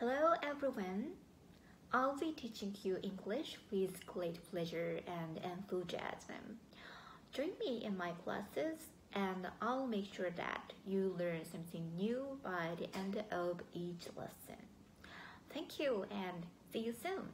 Hello everyone. I'll be teaching you English with great pleasure and enthusiasm. Join me in my classes and I'll make sure that you learn something new by the end of each lesson. Thank you and see you soon.